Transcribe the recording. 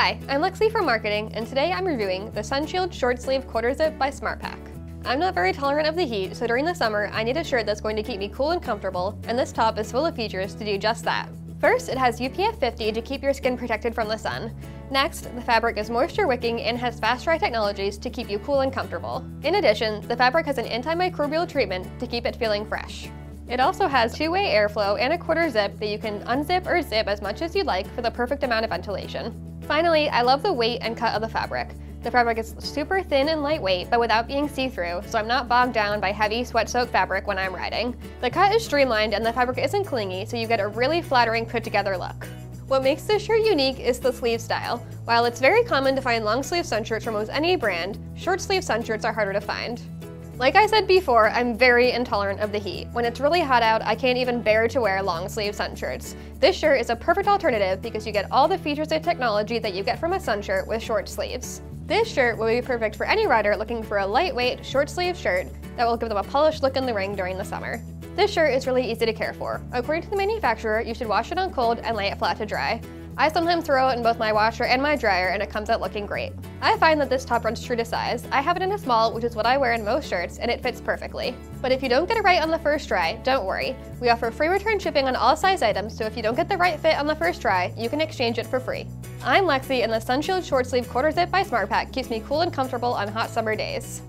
Hi, I'm Lexi from marketing, and today I'm reviewing the Sunshield Short Sleeve Quarter Zip by SmartPak. I'm not very tolerant of the heat, so during the summer I need a shirt that's going to keep me cool and comfortable, and this top is full of features to do just that. First, it has UPF 50 to keep your skin protected from the sun. Next, the fabric is moisture wicking and has fast dry technologies to keep you cool and comfortable. In addition, the fabric has an antimicrobial treatment to keep it feeling fresh. It also has two-way airflow and a quarter zip that you can unzip or zip as much as you'd like for the perfect amount of ventilation. Finally, I love the weight and cut of the fabric. The fabric is super thin and lightweight, but without being see-through, so I'm not bogged down by heavy sweat-soaked fabric when I'm riding. The cut is streamlined and the fabric isn't clingy, so you get a really flattering put-together look. What makes this shirt unique is the sleeve style. While it's very common to find long sleeve sun shirts from almost any brand, short sleeve sun shirts are harder to find. Like I said before, I'm very intolerant of the heat. When it's really hot out, I can't even bear to wear long sleeve sun shirts. This shirt is a perfect alternative because you get all the features and technology that you get from a sun shirt with short sleeves. This shirt will be perfect for any rider looking for a lightweight, short sleeve shirt that will give them a polished look in the ring during the summer. This shirt is really easy to care for. According to the manufacturer, you should wash it on cold and lay it flat to dry. I sometimes throw it in both my washer and my dryer and it comes out looking great. I find that this top runs true to size. I have it in a small, which is what I wear in most shirts, and it fits perfectly. But if you don't get it right on the first try, don't worry. We offer free return shipping on all size items, so if you don't get the right fit on the first try, you can exchange it for free. I'm Lexi, and the Sunshield Short Sleeve Quarter Zip by SmartPak keeps me cool and comfortable on hot summer days.